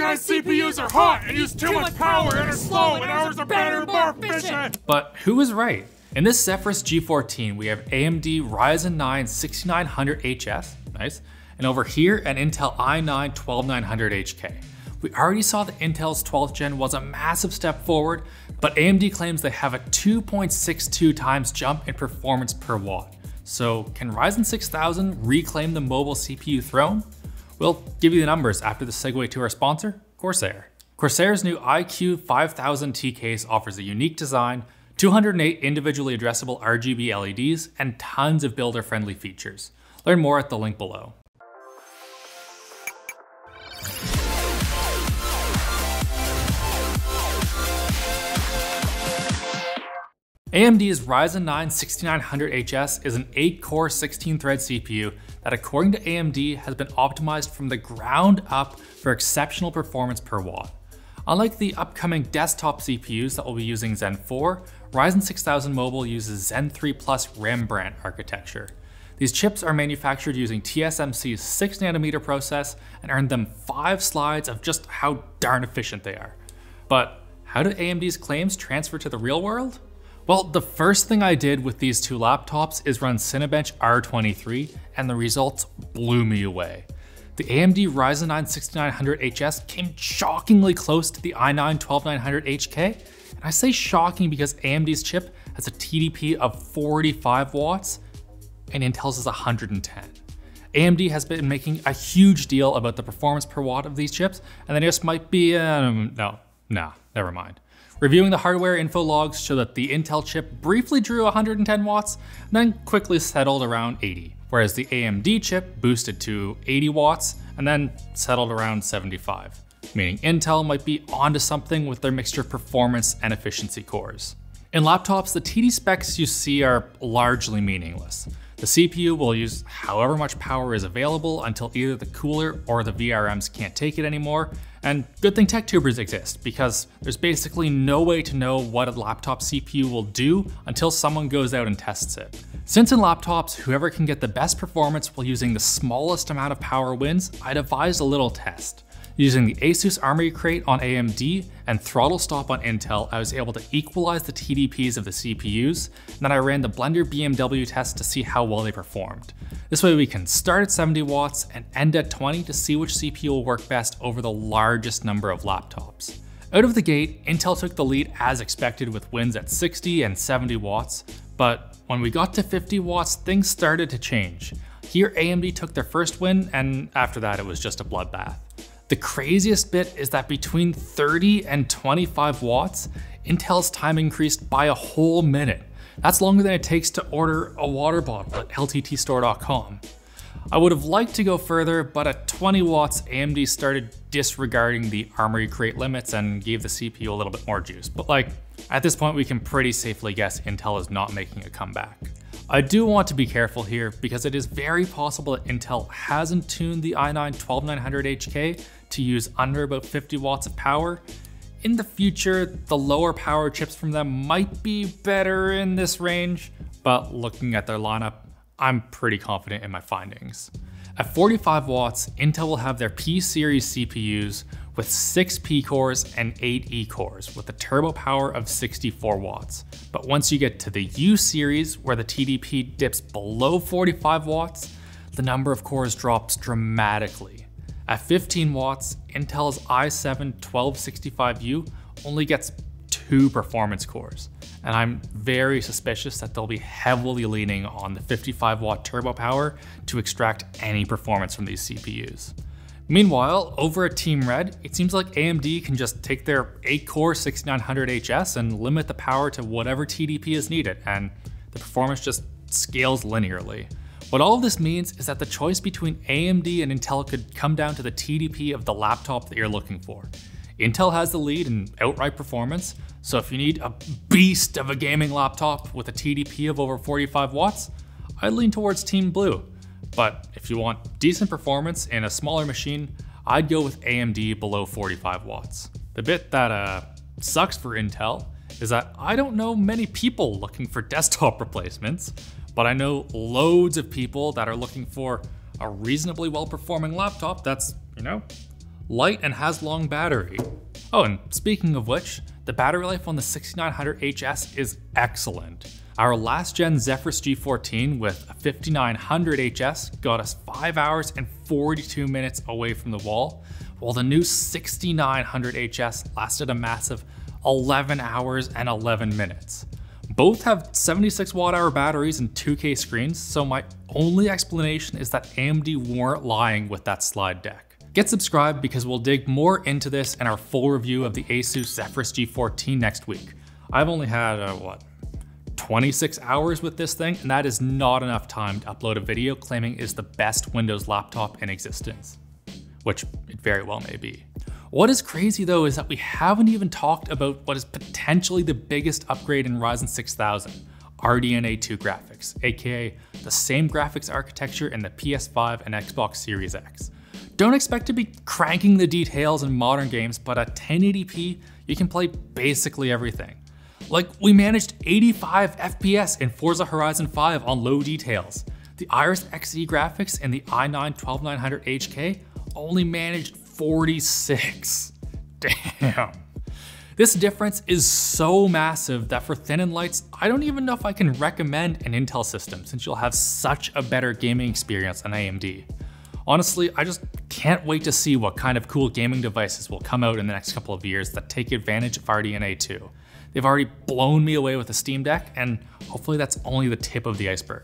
guys' CPUs are hot and use too much power and are slow, and ours are better, more efficient. But who was right? In this Zephyrus G14, we have AMD Ryzen 9 6900HS, nice, and over here an Intel i9 12900HK. We already saw that Intel's 12th gen was a massive step forward, but AMD claims they have a 2.62 times jump in performance per watt. So can Ryzen 6000 reclaim the mobile CPU throne? We'll give you the numbers after the segue to our sponsor, Corsair. Corsair's new iCUE 5000T case offers a unique design, 208 individually addressable RGB LEDs, and tons of builder-friendly features. Learn more at the link below. AMD's Ryzen 9 6900HS is an 8-core 16-thread CPU that according to AMD has been optimized from the ground up for exceptional performance per watt. Unlike the upcoming desktop CPUs that will be using Zen 4, Ryzen 6000 Mobile uses Zen 3 Plus Rembrandt architecture. These chips are manufactured using TSMC's 6nm process and earned them 5 slides of just how darn efficient they are. But how do AMD's claims transfer to the real world? Well, the first thing I did with these two laptops is run Cinebench R23, and the results blew me away. The AMD Ryzen 9 6900HS came shockingly close to the i9 12900HK, and I say shocking because AMD's chip has a TDP of 45 watts, and Intel's is 110. AMD has been making a huge deal about the performance per watt of these chips, and they just might be, um, no, nah, never mind. Reviewing the hardware info logs show that the Intel chip briefly drew 110 watts, then quickly settled around 80, whereas the AMD chip boosted to 80 watts and then settled around 75, meaning Intel might be onto something with their mixture of performance and efficiency cores. In laptops, the TD specs you see are largely meaningless. The CPU will use however much power is available until either the cooler or the VRMs can't take it anymore, and good thing tech tubers exist, because there's basically no way to know what a laptop CPU will do until someone goes out and tests it. Since in laptops, whoever can get the best performance while using the smallest amount of power wins, I devised a little test. Using the Asus Armoury Crate on AMD and ThrottleStop on Intel, I was able to equalize the TDPs of the CPUs, and then I ran the Blender BMW test to see how well they performed. This way we can start at 70 watts and end at 20 to see which CPU will work best over the largest number of laptops. Out of the gate, Intel took the lead as expected with wins at 60 and 70 watts, but when we got to 50 watts, things started to change. Here AMD took their first win, and after that it was just a bloodbath. The craziest bit is that between 30 and 25 watts, Intel's time increased by a whole minute. That's longer than it takes to order a water bottle at lttstore.com. I would have liked to go further, but at 20 watts, AMD started disregarding the Armoury Crate limits and gave the CPU a little bit more juice. But like, at this point we can pretty safely guess Intel is not making a comeback. I do want to be careful here because it is very possible that Intel hasn't tuned the i9 12900HK to use under about 50 watts of power. In the future, the lower power chips from them might be better in this range, but looking at their lineup, I'm pretty confident in my findings. At 45 watts, Intel will have their P series CPUs with 6 P cores and 8 E cores with a turbo power of 64 watts. But once you get to the U series where the TDP dips below 45 watts, the number of cores drops dramatically. At 15 watts, Intel's i7-1265U only gets two performance cores, and I'm very suspicious that they'll be heavily leaning on the 55 watt turbo power to extract any performance from these CPUs. Meanwhile, over at Team Red, it seems like AMD can just take their 8-core 6900HS and limit the power to whatever TDP is needed, and the performance just scales linearly. What all of this means is that the choice between AMD and Intel could come down to the TDP of the laptop that you're looking for. Intel has the lead in outright performance, so if you need a beast of a gaming laptop with a TDP of over 45 watts, I'd lean towards Team Blue. But if you want decent performance in a smaller machine, I'd go with AMD below 45 watts. The bit that uh, sucks for Intel is that I don't know many people looking for desktop replacements but I know loads of people that are looking for a reasonably well performing laptop that's, you know, light and has long battery. Oh, and speaking of which, the battery life on the 6900HS is excellent. Our last gen Zephyrus G14 with a 5900HS got us 5 hours and 42 minutes away from the wall, while the new 6900HS lasted a massive 11 hours and 11 minutes. Both have 76 watt hour batteries and 2K screens, so my only explanation is that AMD weren't lying with that slide deck. Get subscribed because we'll dig more into this in our full review of the Asus Zephyrus G14 next week. I've only had, uh, what, 26 hours with this thing, and that is not enough time to upload a video claiming it is the best Windows laptop in existence, which it very well may be. What is crazy though is that we haven't even talked about what is potentially the biggest upgrade in Ryzen 6000, RDNA 2 graphics, aka the same graphics architecture in the PS5 and Xbox Series X. Don't expect to be cranking the details in modern games, but at 1080p, you can play basically everything. Like, we managed 85 FPS in Forza Horizon 5 on low details. The Iris Xe graphics in the i9 12900HK only managed 46. Damn. This difference is so massive that for thin and lights, I don't even know if I can recommend an Intel system since you'll have such a better gaming experience on AMD. Honestly, I just can't wait to see what kind of cool gaming devices will come out in the next couple of years that take advantage of RDNA 2. They've already blown me away with the Steam Deck, and hopefully that's only the tip of the iceberg.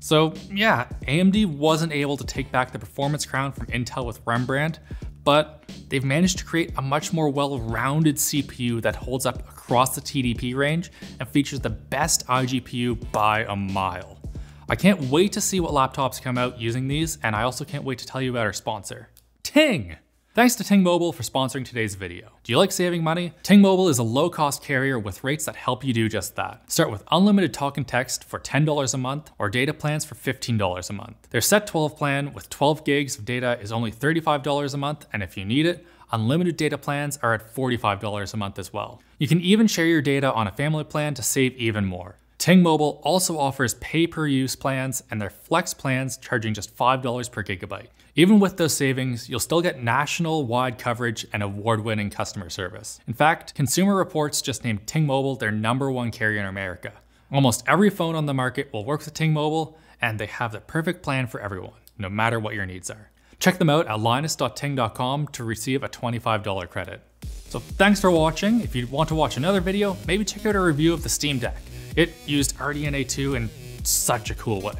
So yeah, AMD wasn't able to take back the performance crown from Intel with Rembrandt, but they've managed to create a much more well-rounded CPU that holds up across the TDP range and features the best iGPU by a mile. I can't wait to see what laptops come out using these, and I also can't wait to tell you about our sponsor, Ting! Thanks to Ting Mobile for sponsoring today's video. Do you like saving money? Ting Mobile is a low-cost carrier with rates that help you do just that. Start with unlimited talk and text for $10 a month or data plans for $15 a month. Their Set 12 plan with 12 gigs of data is only $35 a month, and if you need it, unlimited data plans are at $45 a month as well. You can even share your data on a family plan to save even more. Ting Mobile also offers pay-per-use plans and their flex plans charging just $5 per gigabyte. Even with those savings, you'll still get national-wide coverage and award-winning customer service. In fact, Consumer Reports just named Ting Mobile their number one carrier in America. Almost every phone on the market will work with Ting Mobile, and they have the perfect plan for everyone, no matter what your needs are. Check them out at linus.ting.com to receive a $25 credit. So thanks for watching. If you want to watch another video, maybe check out a review of the Steam Deck. It used RDNA 2 in such a cool way.